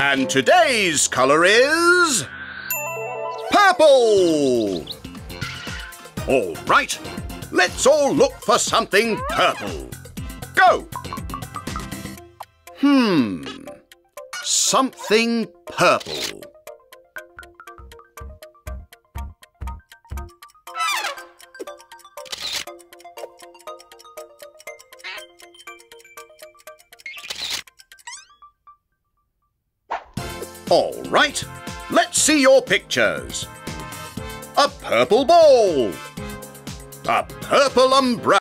And today's colour is... Purple! All right, let's all look for something purple. Go! Hmm, something purple. All right, let's see your pictures. A purple ball. A purple umbrella.